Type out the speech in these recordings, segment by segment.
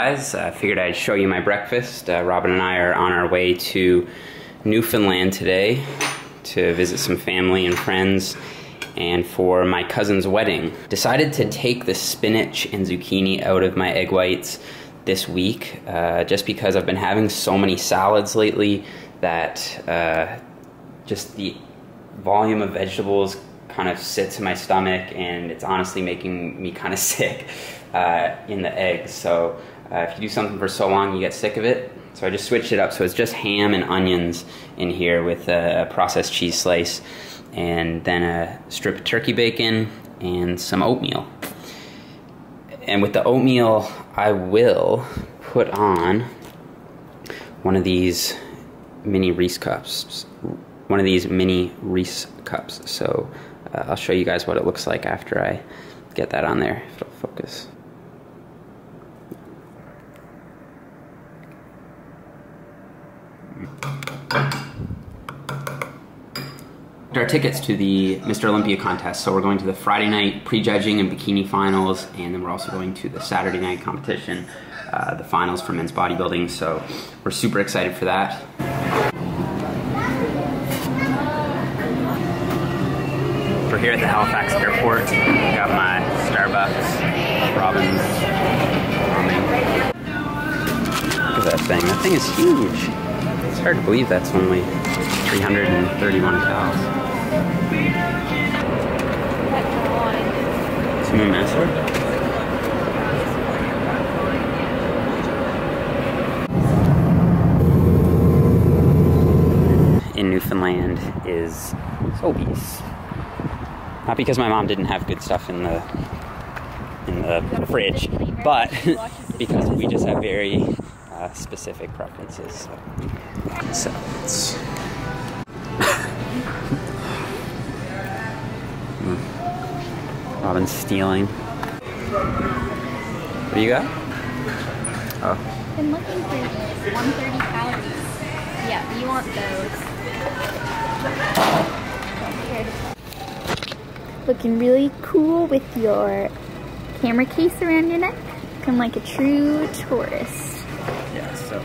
Guys, I figured I'd show you my breakfast. Uh, Robin and I are on our way to Newfoundland today to visit some family and friends and for my cousin's wedding. Decided to take the spinach and zucchini out of my egg whites this week uh, just because I've been having so many salads lately that uh, just the volume of vegetables kind of sits in my stomach and it's honestly making me kind of sick uh, in the eggs. So uh, if you do something for so long, you get sick of it. So I just switched it up. So it's just ham and onions in here with a processed cheese slice and then a strip of turkey bacon and some oatmeal. And with the oatmeal, I will put on one of these mini Reese cups. One of these mini Reese cups. So uh, I'll show you guys what it looks like after I get that on there, if it'll focus. Our tickets to the Mr. Olympia contest. So we're going to the Friday night prejudging and bikini finals, and then we're also going to the Saturday night competition, uh, the finals for men's bodybuilding. So we're super excited for that. We're here at the Halifax airport. Got my Starbucks, Robin's Look at that thing. That thing is huge. It's hard to believe that's only 331 cows. Master. In Newfoundland is Sobeys. Not because my mom didn't have good stuff in the in the fridge, but because we just have very uh, specific preferences. So, so Robin's stealing. What do you got? Oh. Been looking for this. 130 calories. Yeah, you want those. Looking really cool with your camera case around your neck. Looking like a true tourist. Yeah, so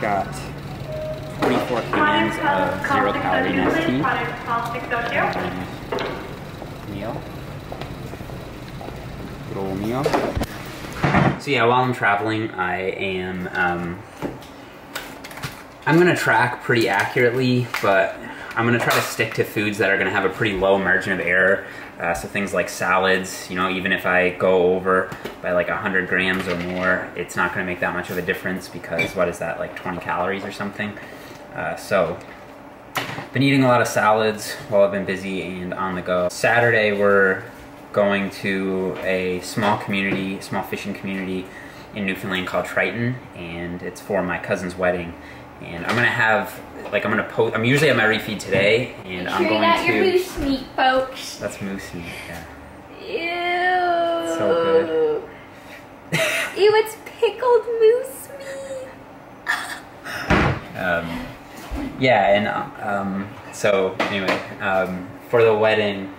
got 24 cans of zero calorie Nestea. Meal So yeah, while I'm traveling, I am, um, I'm gonna track pretty accurately, but I'm gonna try to stick to foods that are gonna have a pretty low margin of error. Uh, so things like salads, you know, even if I go over by like 100 grams or more, it's not gonna make that much of a difference because what is that, like 20 calories or something? Uh, so, been eating a lot of salads while I've been busy and on the go. Saturday we're going to a small community, small fishing community in Newfoundland called Triton, and it's for my cousin's wedding. And I'm gonna have, like, I'm gonna post. I'm usually at my refeed today, and Make I'm sure going you got to. your moose meat, folks. That's moose meat. Yeah. Ew. So good. Ew, it's pickled moose meat. Um, yeah, and um, so anyway, um, for the wedding,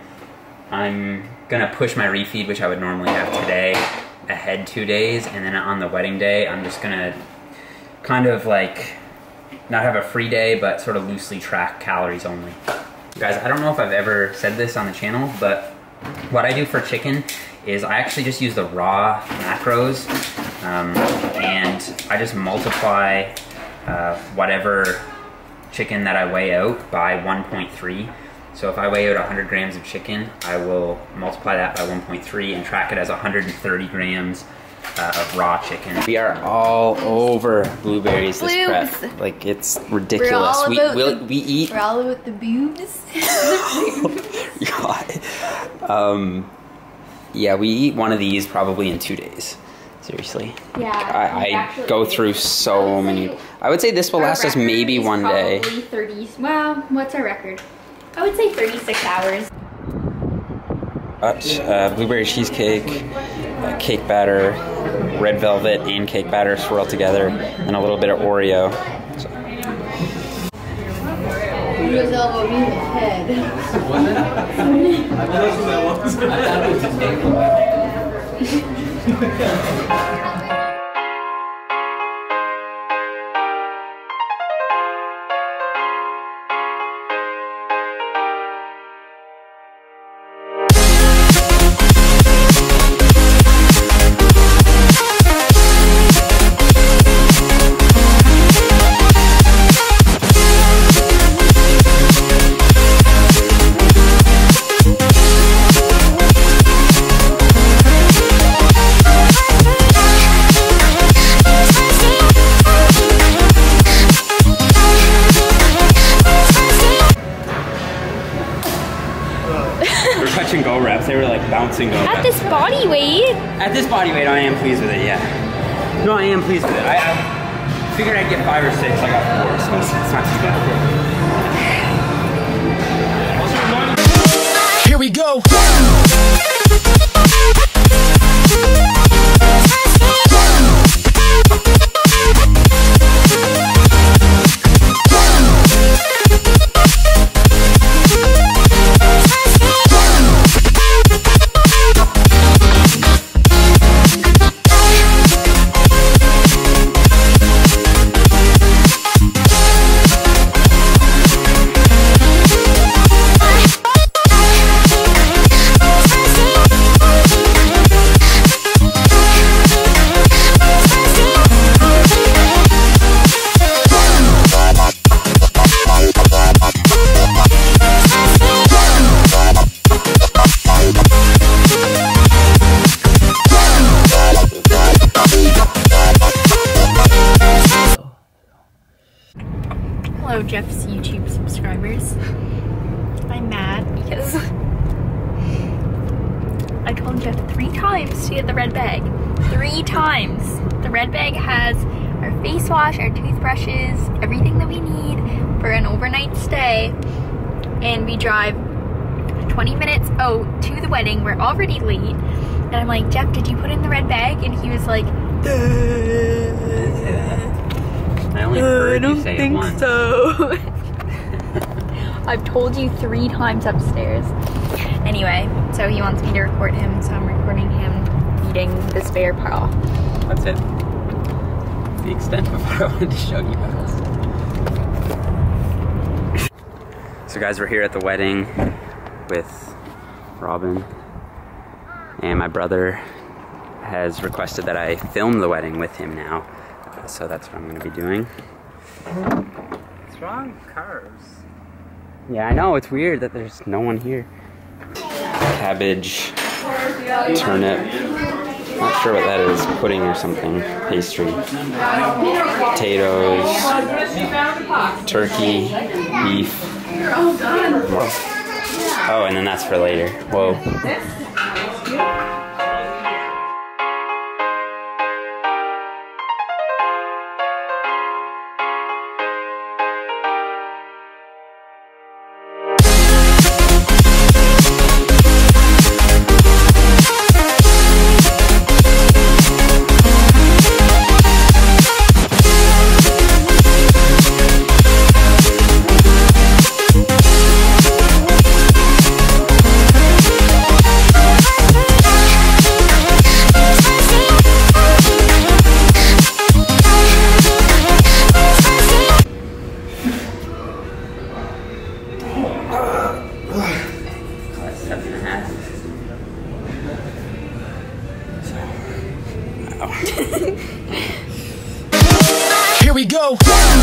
I'm gonna push my refeed, which I would normally have today, ahead two days, and then on the wedding day, I'm just gonna kind of like not have a free day, but sort of loosely track calories only. Guys, I don't know if I've ever said this on the channel, but what I do for chicken is I actually just use the raw macros, um, and I just multiply uh, whatever chicken that I weigh out by 1.3 so if I weigh out 100 grams of chicken, I will multiply that by 1.3 and track it as 130 grams uh, of raw chicken. We are all over blueberries this Boobs. prep. Like it's ridiculous. We we'll, the- we eat. We're all about the boobs. God. Um, yeah, we eat one of these probably in two days. Seriously. yeah. I, I go through so many. I would say this will last us maybe one day. Probably 30. Well, what's our record? I would say 36 hours. Got uh, blueberry cheesecake, uh, cake batter, red velvet, and cake batter swirled together, and a little bit of Oreo. So, He was elbow me in the head. months ago. At this body weight. At this body weight, I am pleased with it. Yeah. No, I am pleased with it. I, I figured I'd get five or six. I got four, so it's, it's not too bad. Here we go. Hello, Jeff's YouTube subscribers. I'm mad because I told Jeff three times to get the red bag. Three times. The red bag has our face wash, our toothbrushes, everything that we need for an overnight stay. And we drive 20 minutes oh to the wedding. We're already late. And I'm like, Jeff, did you put in the red bag? And he was like, I only uh, heard you say it once. so. I've told you three times upstairs. Anyway, so he wants me to record him, so I'm recording him eating this bear paw. That's it. The extent of what I wanted to show you guys. So guys, we're here at the wedding with Robin. And my brother has requested that I film the wedding with him now. So that's what I'm gonna be doing. Strong carbs. Yeah, I know, it's weird that there's no one here. Cabbage, turnip, not sure what that is, pudding or something, pastry, potatoes, turkey, beef. Oh, and then that's for later. Whoa. We go.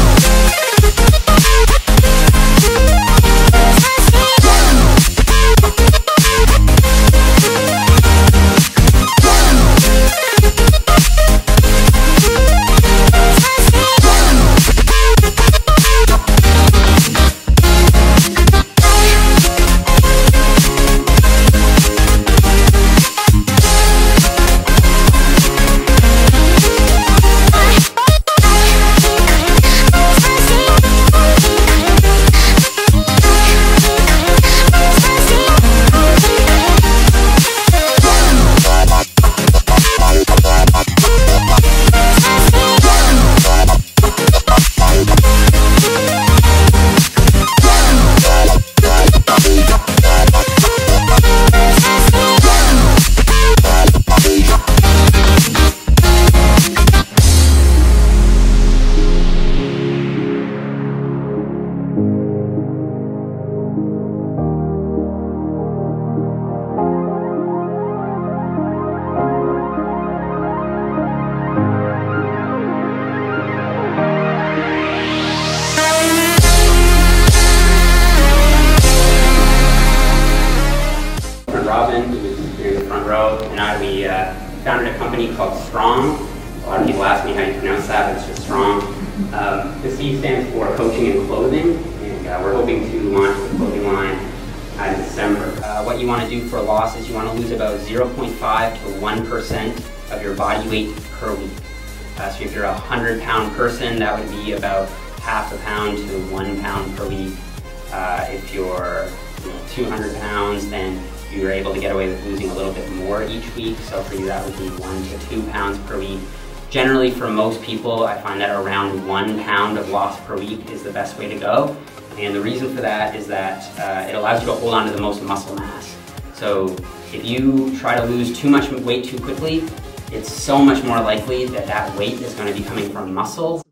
And I, we uh, founded a company called STRCNG. A lot of people ask me how you pronounce that, but it's just Strong. Um, the C stands for Coaching and Clothing, and uh, we're hoping to launch the clothing line uh, December. Uh, what you want to do for loss is you want to lose about 0.5 to 1% of your body weight per week. Uh, so if you're a 100 pound person, that would be about half a pound to one pound per week. Uh, if you're you know, 200 pounds, then you're able to get away with losing a little bit more each week. So for you, that would be one to two pounds per week. Generally, for most people, I find that around one pound of loss per week is the best way to go. And the reason for that is that uh, it allows you to hold on to the most muscle mass. So if you try to lose too much weight too quickly, it's so much more likely that that weight is going to be coming from muscle